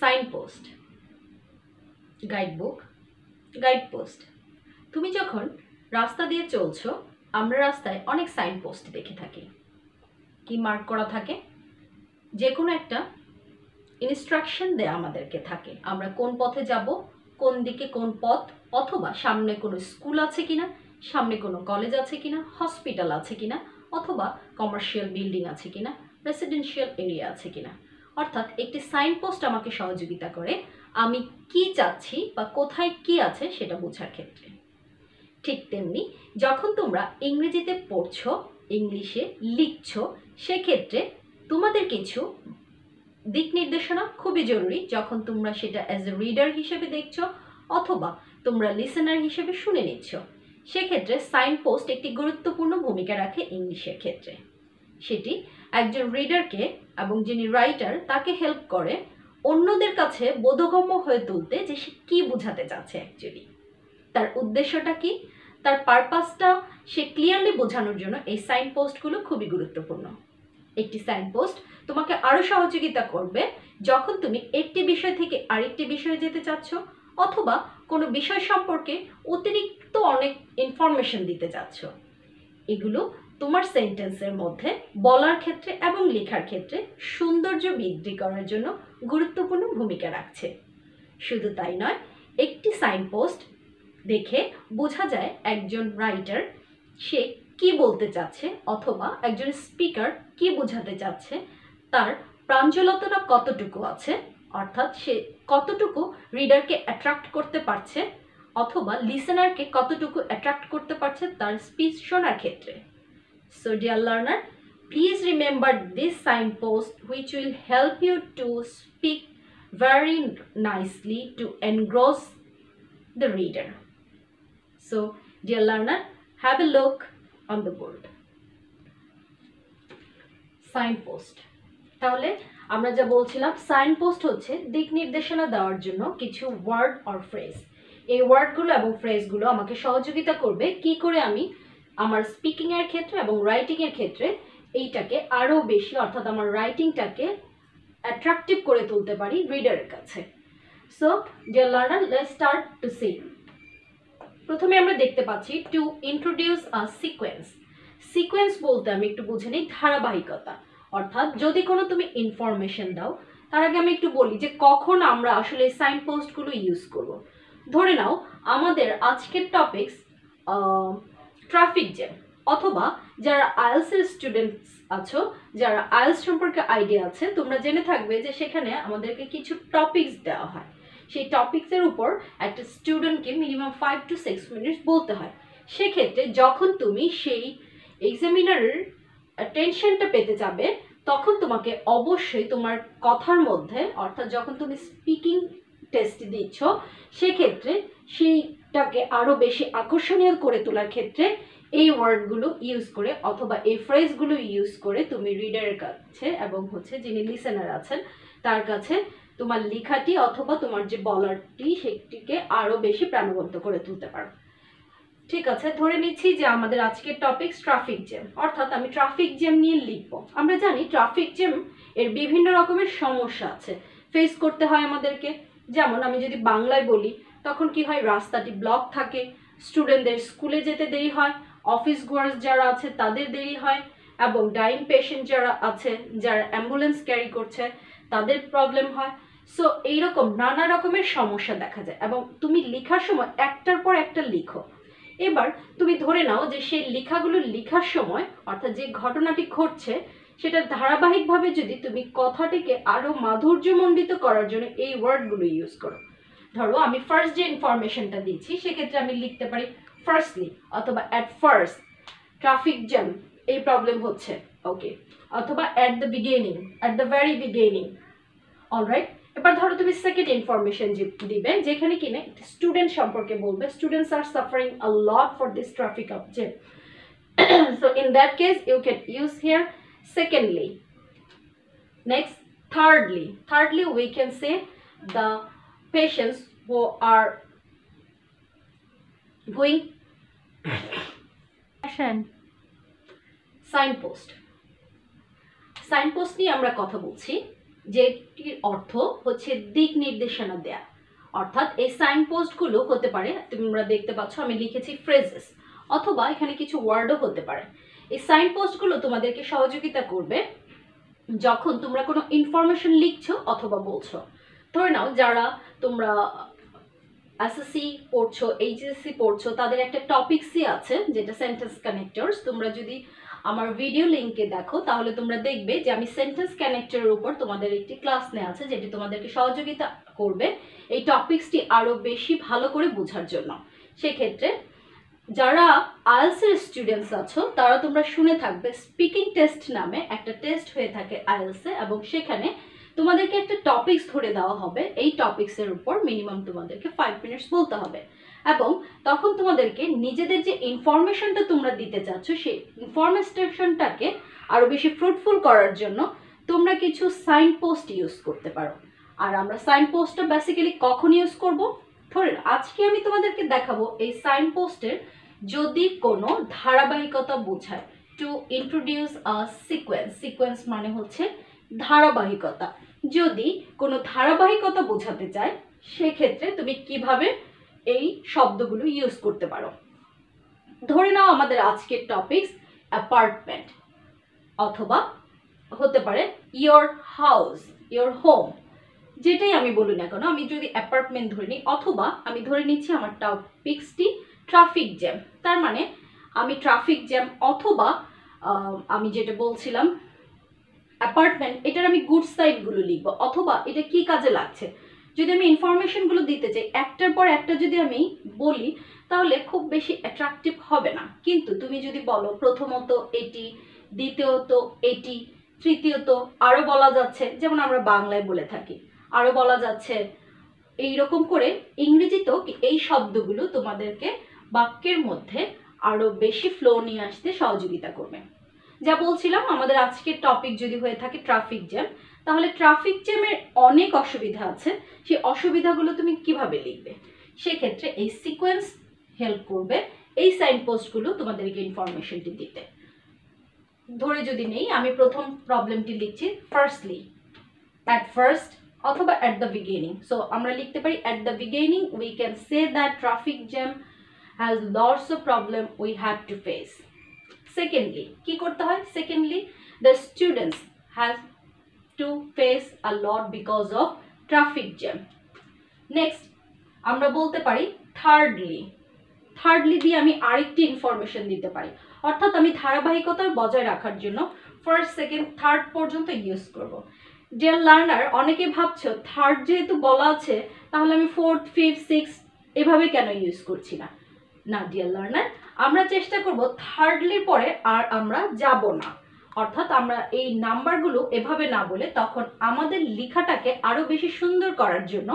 Sign post guide book guide post তুমি যখন রাস্তা দিয়ে চলছো, আমরা রাস্তায় অনেক সাইন পোস্ট দেখে থাকি। কি মার্ক করা থাকে? যে কোনো একটা ইনস্ট্রাকশন দেয়া আমাদেরকে থাকে। আমরা কোন পথে যাব, কোন দিকে কোন পথ, অথবা সামনে কোনো স্কুল আছে কিনা, সামনে কোনো কলেজ আছে কিনা হসপিটাল আছে কিনা, অথবা কমার্শিয়াল বিল্ডিং আছে কিনা রেসিডেন্সিয়াল এরিয়া আছে কিনা। অর্থাৎ একটি সাইন পোস্ট আমাকে সহযোগিতা করে, আমি কি চাচ্ছি বা কোথায় কি আছে সেটা বোঝার ক্ষেত্রে। ঠিক তেমনি যখন তোমরা ইংরেজিতে পড়ছো, ইংলিশে লিখছো, সেক্ষেত্রে তোমাদের কিছু দিক নির্দেশনা খুবই জরুরি। যখন তোমরা সেটা অ্যাজ এ রিডার হিসেবে দেখছ অথবা তোমরা লিসেনার হিসেবে শুনে নিচ্ছ, সেক্ষেত্রে সাইন পোস্ট একটি গুরুত্বপূর্ণ ভূমিকা রাখে ইংলিশের ক্ষেত্রে। সেটি একজন রিডারকে এবং যিনি রাইটার তাকে হেল্প করে অন্যদের কাছে বোধগম্য হয়ে তুলতে যে সে কী বোঝাতে চাচ্ছে অ্যাকচুয়ালি তার উদ্দেশ্যটা কি? তার পারপাসটা সে ক্লিয়ারলি বোঝানোর জন্য এই সাইন পোস্টগুলো খুবই গুরুত্বপূর্ণ। একটি সাইন পোস্ট তোমাকে আরও সহযোগিতা করবে যখন তুমি একটি বিষয় থেকে আরেকটি বিষয়ে যেতে চাচ্ছ অথবা কোনো বিষয় সম্পর্কে অতিরিক্ত অনেক ইনফরমেশন দিতে চাচ্ছ। এগুলো তোমার সেন্টেন্সের মধ্যে বলার ক্ষেত্রে এবং লেখার ক্ষেত্রে সৌন্দর্য বৃদ্ধি করার জন্য গুরুত্বপূর্ণ ভূমিকা রাখছে। শুধু তাই নয়, একটি সাইন পোস্ট দেখে বোঝা যায় একজন রাইটার সে কি বলতে চাচ্ছে অথবা একজন স্পিকার কি বোঝাতে চাচ্ছে, তার প্রাঞ্জলতাটা কতটুকু আছে, অর্থাৎ সে কতটুকু রিডারকে অ্যাট্রাক্ট করতে পারছে অথবা লিসেনারকে কতটুকু অ্যাট্রাক্ট করতে পারছে তার স্পিচ শোনার ক্ষেত্রে। So dear learner please remember this sign which will help you to speak very nicely to engross the reader. So, dear learner, have a look on the board. Signpost. তাহলে আমরা যা বলছিলাম sign post হচ্ছে দিক নির্দেশনা দেওয়ার জন্য কিছু ওয়ার্ড অর ফ্রেজ এই ওয়ার্ডগুলো এবং ফ্রেজগুলো আমাকে সহযোগিতা করবে কি করে আমি আমার স্পিকিংয়ের ক্ষেত্রে এবং রাইটিংয়ের ক্ষেত্রে এইটাকে আরও বেশি, অর্থাৎ আমার রাইটিংটাকে অ্যাট্রাকটিভ করে তুলতে পারি রিডারের কাছে। So dear learner let start to see প্রথমে আমরা দেখতে পাচ্ছি to introduce a sequence sequence বলতে আমি একটু বুঝে নিই ধারাবাহিকতা। অর্থাৎ যদি কোনো তুমি ইনফরমেশন দাও, তার আগে আমি একটু বলি যে কখন আমরা আসলে সাইন পোস্টগুলো ইউজ করব। ধরে নাও, আমাদের আজকের টপিকস ট্রাফিক জ্যাম, অথবা যারা আইএলসের স্টুডেন্টস আছো, যারা আইএলস সম্পর্কে আইডিয়া আছে, তোমরা জেনে থাকবে যে সেখানে আমাদেরকে কিছু টপিকস দেওয়া হয়। সেই টপিকসের উপর একটা স্টুডেন্টকে minimum five to six minutes বলতে হয়। সেক্ষেত্রে যখন তুমি সেই এক্সামিনারের টেনশনটা পেতে যাবে, তখন তোমাকে অবশ্যই তোমার কথার মধ্যে, অর্থাৎ যখন তুমি স্পিকিং টেস্ট দিচ্ছ, সেক্ষেত্রে সেইটাকে আরও বেশি আকর্ষণীয় করে তোলার ক্ষেত্রে এই ওয়ার্ডগুলো ইউজ করে অথবা এই ফ্রেজগুলো ইউজ করে তুমি রিডারের কাছে এবং হচ্ছে যিনি লিসেনার আছেন, তার কাছে তোমার লেখাটি অথবা তোমার যে বলারটি সেটিকে আরও বেশি প্রাণবন্ত করে তুলতে পারো। ঠিক আছে, ধরে নিচ্ছি যে আমাদের আজকের টপিক ট্রাফিক জ্যাম অর্থাৎ আমি ট্রাফিক জ্যাম নিয়ে লিখব। আমরা জানি ট্রাফিক জ্যাম এর বিভিন্ন রকমের সমস্যা আছে। ফেস করতে হয় আমাদেরকে। যেমন আমি যদি বাংলায় বলি তখন কি হয়, রাস্তাটি ব্লক থাকে স্টুডেন্টদের স্কুলে যেতে দেরি হয় অফিস গোয়ার্স যারা আছে তাদের দেরি হয়, এবং ডাইং পেশেন্ট যারা আছে, যারা অ্যাম্বুলেন্স ক্যারি করছে, তাদের প্রবলেম হয়। সো এইরকম নানা রকমের সমস্যা দেখা যায়, এবং তুমি লেখার সময় একটার পর একটা লিখো। এবার তুমি ধরে নাও যে সেই লেখাগুলো লেখার সময়, অর্থাৎ যে ঘটনাটি ঘটছে, সেটা ধারাবাহিকভাবে যদি তুমি কথাটিকে আরও মাধুর্যমণ্ডিত করার জন্য এই ওয়ার্ডগুলো ইউজ করো ধরো আমি ফার্স্ট যে ইনফরমেশনটা দিচ্ছি সেক্ষেত্রে আমি লিখতে পারি ফার্স্টলি অথবা অ্যাট ফার্স্ট ট্রাফিক জ্যাম এই প্রবলেম হচ্ছে ওকে অথবা at the beginning at the very beginning alright এবার ধরো তুমি সেকেন্ড ইনফরমেশন দিবে, যেখানে কিনে স্টুডেন্ট সম্পর্কে বলবে students are suffering a lot for this traffic of jam so, in that case, you can use here secondly. Next, thirdly. Thirdly, we can say the patients who are going আসেন signpost signpost নিয়ে আমরা কথা বলছি, যেটির অর্থ হচ্ছে দিক নির্দেশনা দেয়া। অর্থাৎ এই সাইন পোস্টগুলো হতে পারে, তোমরা দেখতে পাচ্ছ, আমি লিখেছি ফ্রেজেস অথবা এখানে কিছু ওয়ার্ডও হতে পারে। এই সাইন পোস্টগুলো তোমাদেরকে সহযোগিতা করবে যখন তোমরা কোনো ইনফরমেশন লিখছো অথবা বলছো। ধরে নাও যারা তোমরা এসএসসি পড়ছো এইচএসসি পড়ছো, তাদের একটা টপিকসই আছে যেটা সেন্টেন্স কানেক্টরস তোমরা যদি আমার ভিডিও লিঙ্কে দেখো, তাহলে তোমরা দেখবে যে আমি সেন্টেন্স কানেক্টরের উপর তোমাদের একটি ক্লাস নেওয়া আছে, যেটি তোমাদেরকে সহযোগিতা করবে এই টপিকসটি আরও বেশি ভালো করে বোঝার জন্য। সেক্ষেত্রে যারা আইএলসের স্টুডেন্টস আছো, তারা তোমরা শুনে থাকবে স্পিকিং টেস্ট নামে একটা টেস্ট হয়ে থাকে আইএলসে এবং সেখানে তোমাদেরকে একটা টপিকস ধরে দেওয়া হবে। এই টপিকসের উপর মিনিমাম তোমাদেরকে ফাইভ মিনিটস বলতে হবে। এবং তখন তোমাদেরকে নিজেদের যে ইনফরমেশনটা তোমরা দিতে চাচ্ছ, সেই ইনফরমেশনটাকে আরও বেশি ফ্রুটফুল করার জন্য তোমরা কিছু সাইন পোস্ট ইউজ করতে পারো। আর আমরা সাইন পোস্টটা বেসিক্যালি কখন ইউজ করব? ধরেন আজকে আমি তোমাদেরকে দেখাবো এই সাইন পোস্টের যদি কোনো ধারাবাহিকতা বোঝায়। To introduce a sequence sequence মানে হচ্ছে ধারাবাহিকতা। যদি কোনো ধারাবাহিকতা বোঝাতে চায়, সেক্ষেত্রে তুমি কীভাবে এই শব্দগুলো ইউজ করতে পারো? ধরে নাও আমাদের আজকের টপিকস অ্যাপার্টমেন্ট অথবা হতে পারে ইয়োর হাউস ইয়োর হোম যেটাই আমি বলি না কেন, আমি যদি অ্যাপার্টমেন্ট ধরে নিই, অথবা আমি ধরে নিচ্ছি আমার টপিক্সটি ট্রাফিক জ্যাম তার মানে আমি ট্রাফিক জ্যাম অথবা আমি যেটা বলছিলাম অ্যাপার্টমেন্ট এটার আমি গুড সাইডগুলো লিখব, অথবা এটা কি কাজে লাগছে? যদি আমি ইনফরমেশনগুলো দিতে চাই, একটার পর একটা যদি আমি বলি, তাহলে খুব বেশি অ্যাট্রাকটিভ হবে না। কিন্তু তুমি যদি বলো, প্রথমত এটি, দ্বিতীয়ত এটি, তৃতীয়ত আরও বলা যাচ্ছে, যেমন আমরা বাংলায় বলে থাকি। আরও বলা যাচ্ছে এই রকম করে ইংরেজিতেও এই শব্দগুলো তোমাদেরকে বাক্যের মধ্যে আরও বেশি ফ্লো নিয়ে আসতে সহযোগিতা করবে। যা বলছিলাম, আমাদের আজকের টপিক যদি হয়ে থাকে ট্রাফিক জ্যাম তাহলে ট্রাফিক জ্যামের অনেক অসুবিধা আছে। সেই অসুবিধাগুলো তুমি কীভাবে লিখবে? সেক্ষেত্রে এই সিকোয়েন্স হেল্প করবে, এই সাইন পোস্টগুলো তোমাদেরকে ইনফরমেশনটি দিতে। ধরে যদি নেই, আমি প্রথম প্রবলেমটি লিখছি ফার্স্টলি অ্যাট ফার্স্ট অথবা অ্যাট দ্য বিগিনিং সো আমরা লিখতে পারি at the beginning we can say that traffic jam has lots of problem we have to face secondly কি করতে হয়? Secondly the students has to face a lot because of traffic jam next আমরা বলতে পারি thirdly thirdly দিয়ে আমি আরেকটি information দিতে পারি। অর্থাৎ আমি ধারাবাহিকতা বজায় রাখার জন্য ফার্স্ট সেকেন্ড থার্ড পর্যন্ত ইউজ করব। ডিয়ার লার্নার অনেকে ভাবছ থার্ড যেহেতু বলা আছে, তাহলে আমি ফোর্থ ফিফথ সিক্স এভাবে কেন ইউজ করছি না? না ডিয়ার লার্নার আমরা চেষ্টা করব থার্ডলির পরে আর আমরা যাব না। অর্থাৎ আমরা এই নাম্বারগুলো এভাবে না বলে তখন আমাদের লেখাটাকে আরও বেশি সুন্দর করার জন্য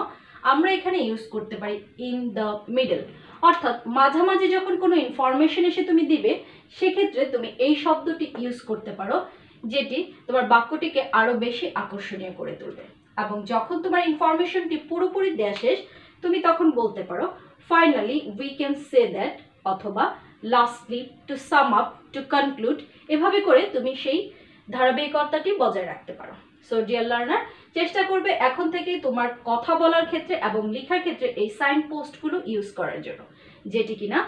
আমরা এখানে ইউজ করতে পারি ইন দ্য মিডল অর্থাৎ মাঝামাঝি যখন কোনো ইনফরমেশন এসে তুমি দিবে, সেক্ষেত্রে তুমি এই শব্দটি ইউজ করতে পারো, যেটি তোমার বাক্যটিকে আরও বেশি আকর্ষণীয় করে তুলবে। এবং যখন তোমার ইনফরমেশনটি পুরোপুরি দেয়া শেষ, তুমি তখন বলতে পারো finally we can say that অথবা lastly to sum up to conclude এভাবে করে তুমি সেই ধারাবাহিকতাটি বজায় রাখতে পারো। সো ডিয়ার লার্নার চেষ্টা করবে এখন থেকেই তোমার কথা বলার ক্ষেত্রে এবং লেখার ক্ষেত্রে এই সাইন পোস্টগুলো ইউজ করার জন্য, যেটি কিনা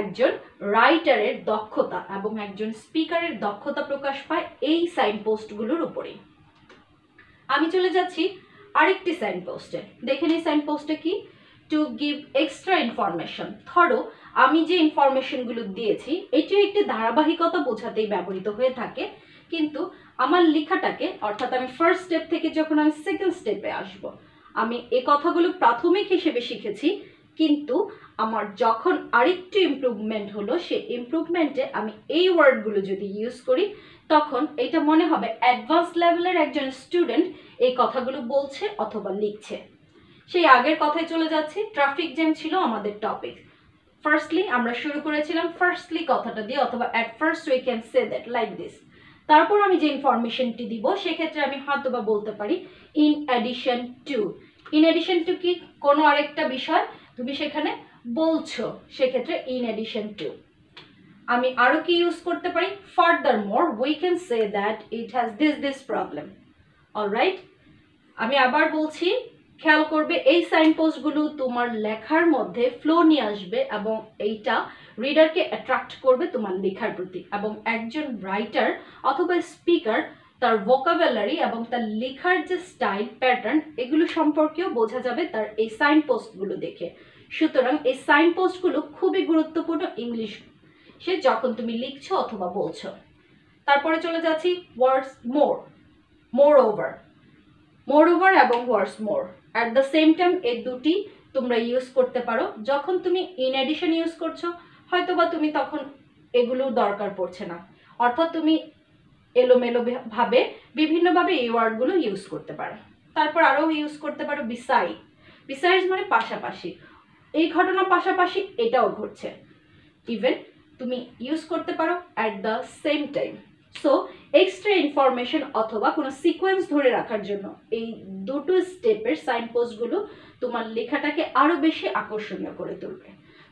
একজন রাইটারের দক্ষতা এবং একজন স্পিকারের দক্ষতা প্রকাশ পায় এই সাইন পোস্টগুলোর উপরেই। আমি চলে যাচ্ছি আরেকটি সাইন পোস্টে দেখে নিই সাইন পোস্টে কি? টু গিভ এক্সট্রা ইনফরমেশন ধরো, আমি যে ইনফরমেশনগুলো দিয়েছি এটিও একটি ধারাবাহিকতা বোঝাতেই ব্যবহৃত হয়ে থাকে, কিন্তু আমার লেখাটাকে, অর্থাৎ আমি ফার্স্ট স্টেপ থেকে যখন আমি সেকেন্ড স্টেপে আসব, আমি এ কথাগুলো প্রাথমিক হিসেবে শিখেছি, কিন্তু আমার যখন আরেকটু ইমপ্রুভমেন্ট হলো, সে ইমপ্রুভমেন্টে আমি এই ওয়ার্ডগুলো যদি ইউজ করি, তখন এটা মনে হবে অ্যাডভান্স লেভেলের একজন স্টুডেন্ট এই কথাগুলো বলছে অথবা লিখছে। সেই আগের কথায় চলে যাচ্ছি। ট্রাফিক জ্যাম ছিল আমাদের টপিক ফার্স্টলি আমরা শুরু করেছিলাম ফার্স্টলি কথাটা দিয়ে, অথবা at first we can say that like this তারপর আমি যে ইনফরমেশনটি দিব, সেক্ষেত্রে আমি হয়তো বা বলতে পারি in addition to in addition to কি? কোনো আরেকটা বিষয় তুমি সেখানে বলছো, সেক্ষেত্রে ইন অ্যাডিশন টু আমি আরও কি ইউজ করতে পারি? Furthermore we can say that it has this this problem all right আমি আবার বলছি খেয়াল করবে, এই সাইন পোস্টগুলো তোমার লেখার মধ্যে ফ্লো নিয়ে আসবে এবং এইটা রিডারকে অ্যাট্রাক্ট করবে তোমার লেখার প্রতি এবং একজন রাইটার অথবা স্পিকার তার ভোকাবুলারি এবং তার লেখার যে স্টাইল প্যাটার্ন এগুলো সম্পর্কেও বোঝা যাবে তার এই সাইন পোস্টগুলো দেখে। সুতরাং এই সাইন পোস্টগুলো খুবই গুরুত্বপূর্ণ ইংলিশ সে যখন তুমি লিখছো অথবা বলছো। তারপরে চলে যাচ্ছি words more moreover moreover এবং words more at the same time এই দুটি তোমরা ইউজ করতে পারো। যখন তুমি ইন এডিশন ইউজ করছ, হয়তোবা তুমি তখন এগুলো দরকার পড়ছে না। অর্থাৎ তুমি এলোমেলো ভে- ভাবে বিভিন্নভাবে এই ওয়ার্ডগুলো ইউজ করতে পারো। তারপর আরও ইউজ করতে পারো বিসাই বিসাইডস মানে পাশাপাশি। এই ঘটনা পাশাপাশি এটাও ঘটছে। ইভেন তুমি ইউজ করতে পারো at the same time so extra information অথবা কোনো সিকোয়েন্স ধরে রাখার জন্য এই দুটো স্টেপের সাইন পোস্টগুলো তোমার লেখাটাকে আরও বেশি আকর্ষণীয় করে তুলবে।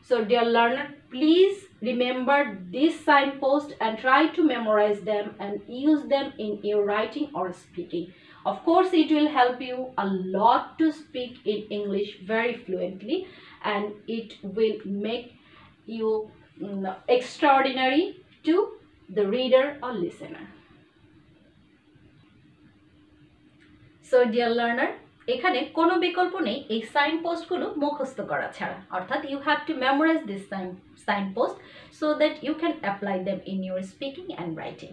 So dear learner please remember this sign post and try to memorize them and use them in your writing or speaking Of course, it will help you a lot to speak in English very fluently and it will make you mm, extraordinary to the reader or listener. So, dear learner, এখানে কোনো বিকল্প নেই এই sign পোস্টগুলো মুখস্থ করা ছাড়া অর্থাৎ you have to memorize this sign sign post so that you can apply them in your speaking and writing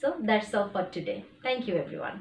so that's all for today. Thank you everyone.